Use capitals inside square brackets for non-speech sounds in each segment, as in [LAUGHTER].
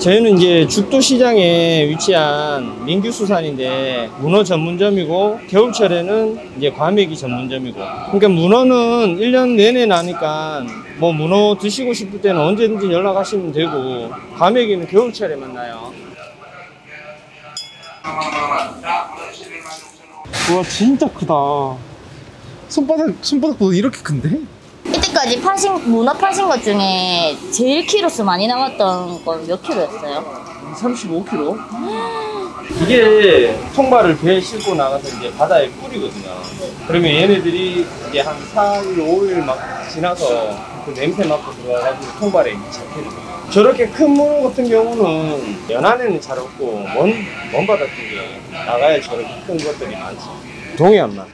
저희는 이제 죽도 시장에 위치한 민규 수산인데 문어 전문점이고 겨울철에는 이제 과메기 전문점이고 그러니까 문어는 1년 내내 나니까 뭐 문어 드시고 싶을 때는 언제든지 연락하시면 되고 과메기는 겨울철에 만나요. 와 진짜 크다. 손바닥 손바닥보다 이렇게 큰데? 이때까지 파신 문어 파신 것 중에 제일 키로수 많이 나왔던 건몇 킬로였어요? 35kg. [GASPS] 이게 통발을 배에 싣고 나가서 이제 바다에 뿌리거든요. 그러면 얘네들이 이제 한 4일, 5일 막 지나서 그 냄새 맡고 들어와가지고 통발에 잡히는 거예요. 저렇게 큰 문어 같은 경우는 연안에는 잘 없고 먼, 먼 바다 쪽에 나가야 저렇게 큰 것들이 많지. 동해안만.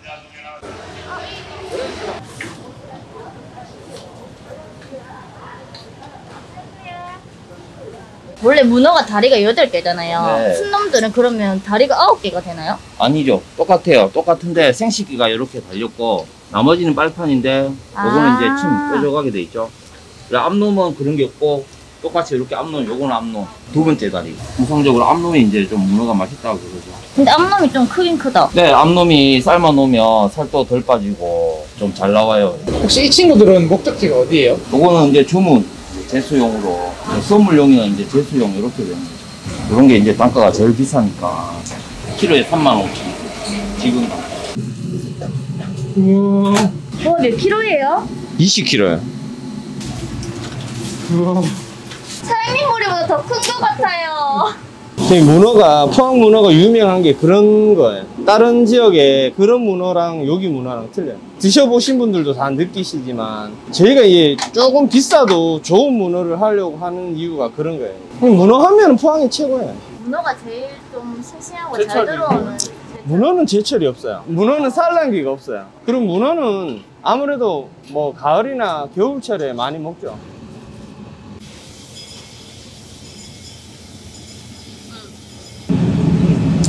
원래 문어가 다리가 8개잖아요. 네. 순놈들은 그러면 다리가 9개가 되나요? 아니죠. 똑같아요. 똑같은데 생식기가 이렇게 달렸고 나머지는 빨판인데 요거는 아. 이제 침 뾰족하게 돼 있죠. 앞놈은 그런 게 없고 똑같이 이렇게 앞놈, 요거는 앞놈. 두 번째 다리. 통상적으로 앞놈이 이제 좀 문어가 맛있다고 그러죠. 근데 앞놈이 좀 크긴 크다. 네, 앞놈이 삶아 놓으면 살도 덜 빠지고 좀 잘 나와요. 혹시 이 친구들은 목적지가 어디예요? 요거는 이제 주문 제수용으로 선물용이나 이제 제수용 이렇게 되는 거죠. 이런 게 이제 단가가 제일 비싸니까 키로에 3만 5천 지금 우와. 와, 몇 킬로예요? 20kg요. 우와. 살민머리보다 더 큰 것 같아요. 저희 문어가 포항 문어가 유명한 게 그런 거예요. 다른 지역에 그런 문어랑 여기 문어랑 틀려요. 드셔보신 분들도 다 느끼시지만 저희가 이게 조금 비싸도 좋은 문어를 하려고 하는 이유가 그런 거예요. 문어 하면 포항이 최고예요. 문어가 제일 좀 싱싱하고 잘 제철이고. 들어오는. 문어는 제철이 없어요. 문어는 산란기가 없어요. 그리고 문어는 아무래도 뭐 가을이나 겨울철에 많이 먹죠.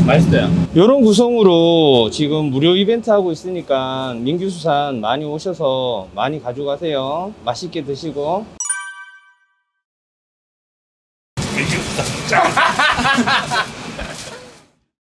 맛있어요. 이런 구성으로 지금 무료 이벤트 하고 있으니까 민규수산 많이 오셔서 많이 가져가세요. 맛있게 드시고. 민규수산 [LAUGHS]